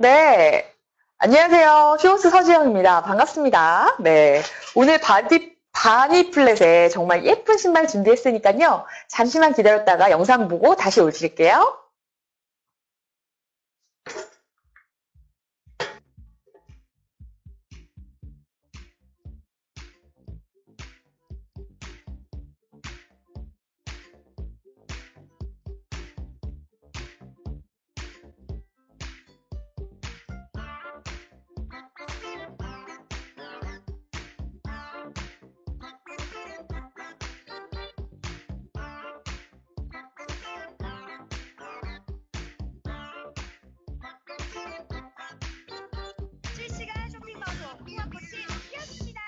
네. 안녕하세요. 쇼호스 서지영입니다. 반갑습니다. 네. 오늘 바디, 바니플렛에 정말 예쁜 신발 준비했으니까요. 잠시만 기다렸다가 영상 보고 다시 오실게요. 실시간 쇼핑 방송 핑크꽃이 피었습니다.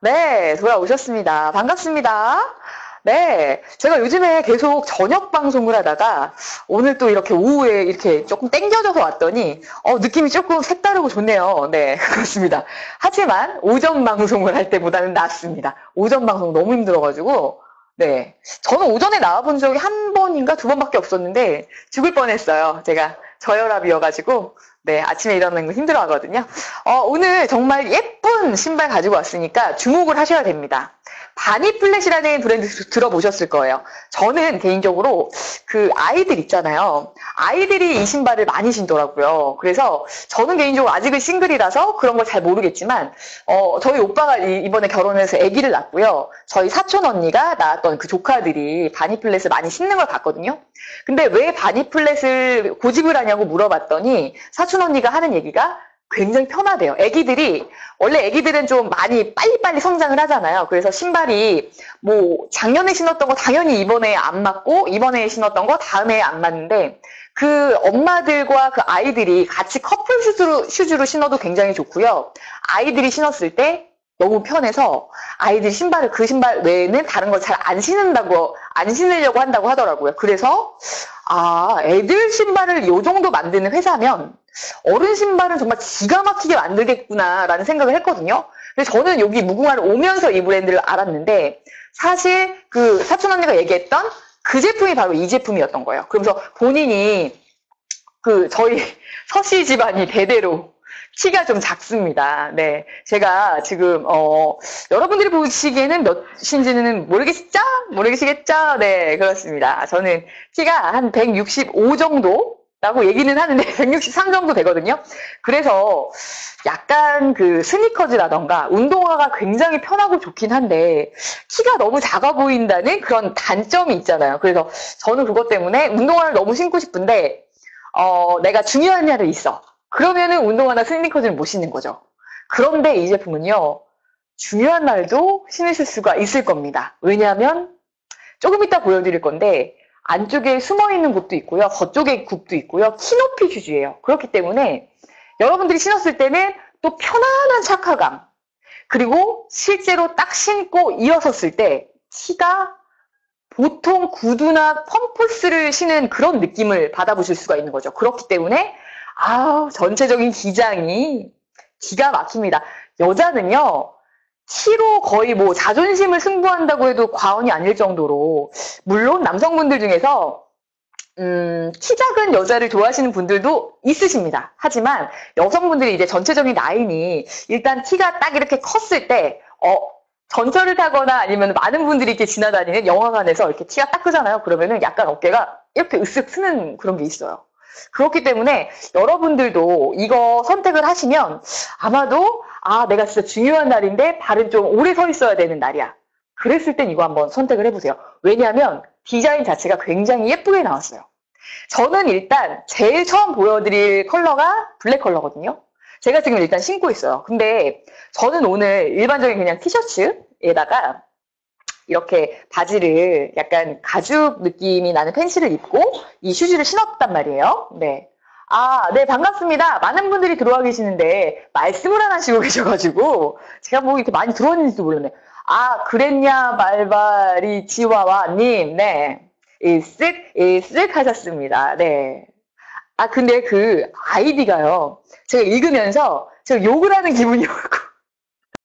네, 돌아오셨습니다. 반갑습니다. 네, 제가 요즘에 계속 저녁 방송을 하다가 오늘 또 이렇게 오후에 이렇게 조금 땡겨져서 왔더니 어, 느낌이 조금 색다르고 좋네요. 네, 그렇습니다. 하지만 오전 방송을 할 때보다는 낫습니다. 오전 방송 너무 힘들어가지고 네, 저는 오전에 나와본 적이 한 번인가 두 번밖에 없었는데 죽을 뻔했어요. 제가 저혈압이어가지고 네, 아침에 일어나는 거 힘들어 하거든요. 어, 오늘 정말 예쁜 신발 가지고 왔으니까 주목을 하셔야 됩니다. 바니플랫이라는 브랜드 들- 들어보셨을 거예요. 저는 개인적으로 그 아이들 있잖아요. 아이들이 이 신발을 많이 신더라고요. 그래서 저는 개인적으로 아직은 싱글이라서 그런 걸 잘 모르겠지만, 어, 저희 오빠가 이- 이번에 결혼해서 아기를 낳고요. 저희 사촌 언니가 낳았던 그 조카들이 바니플랫을 많이 신는 걸 봤거든요. 근데 왜 바니플랫을 고집을 하냐고 물어봤더니 사촌 언니가 하는 얘기가 굉장히 편하대요. 애기들이 원래 애기들은 좀 많이 빨리빨리 성장을 하잖아요. 그래서 신발이 뭐 작년에 신었던 거 당연히 이번에 안 맞고 이번에 신었던 거 다음에 안 맞는데 그 엄마들과 그 아이들이 같이 커플 슈즈로, 슈즈로 신어도 굉장히 좋고요. 아이들이 신었을 때 너무 편해서 아이들 신발을 그 신발 외에는 다른 걸 잘 안 신는다고 안 신으려고 한다고 하더라고요. 그래서 아 애들 신발을 요 정도 만드는 회사면 어른 신발은 정말 기가 막히게 만들겠구나라는 생각을 했거든요. 근데 저는 여기 무궁화를 오면서 이 브랜드를 알았는데 사실 그 사촌 언니가 얘기했던 그 제품이 바로 이 제품이었던 거예요. 그러면서 본인이 그 저희 서씨 집안이 대대로 키가 좀 작습니다. 네. 제가 지금, 어, 여러분들이 보시기에는 몇인지는 모르겠죠? 모르겠시겠죠? 네, 그렇습니다. 저는 키가 한 165 정도? 라고 얘기는 하는데 163 정도 되거든요. 그래서 약간 그 스니커즈라던가 운동화가 굉장히 편하고 좋긴 한데 키가 너무 작아 보인다는 그런 단점이 있잖아요. 그래서 저는 그것 때문에 운동화를 너무 신고 싶은데 어, 내가 중요한 날이 있어. 그러면은 운동화나 스니커즈를 못 신는 거죠. 그런데 이 제품은요, 중요한 날도 신으실 수가 있을 겁니다. 왜냐하면 조금 이따 보여드릴 건데, 안쪽에 숨어 있는 굽도 있고요, 겉쪽에 굽도 있고요, 키 높이 슈즈예요. 그렇기 때문에 여러분들이 신었을 때는 또 편안한 착화감, 그리고 실제로 딱 신고 일어섰을 때 키가 보통 구두나 펌프스를 신은 그런 느낌을 받아보실 수가 있는 거죠. 그렇기 때문에 아우 전체적인 기장이 기가 막힙니다. 여자는요 키로 거의 뭐 자존심을 승부한다고 해도 과언이 아닐 정도로 물론 남성분들 중에서 음, 키 작은 여자를 좋아하시는 분들도 있으십니다. 하지만 여성분들이 이제 전체적인 라인이 일단 키가 딱 이렇게 컸을 때 어, 전철을 타거나 아니면 많은 분들이 이렇게 지나다니는 영화관에서 이렇게 키가 딱 크잖아요. 그러면은 약간 어깨가 이렇게 으쓱 쓰는 그런 게 있어요. 그렇기 때문에 여러분들도 이거 선택을 하시면 아마도 아, 내가 진짜 중요한 날인데 발은 좀 오래 서 있어야 되는 날이야. 그랬을 땐 이거 한번 선택을 해보세요. 왜냐하면 디자인 자체가 굉장히 예쁘게 나왔어요. 저는 일단 제일 처음 보여드릴 컬러가 블랙 컬러거든요. 제가 지금 일단 신고 있어요. 근데 저는 오늘 일반적인 그냥 티셔츠에다가 이렇게 바지를 약간 가죽 느낌이 나는 팬츠를 입고 이 슈즈를 신었단 말이에요. 네. 아, 네, 반갑습니다. 많은 분들이 들어와 계시는데 말씀을 안 하시고 계셔가지고 제가 뭐 이렇게 많이 들어왔는지도 몰랐네. 아, 그랬냐, 말바리 지와와님. 네. 일쓱, 일쓱 하셨습니다. 네. 아, 근데 그 아이디가요. 제가 읽으면서 제가 욕을 하는 기분이었고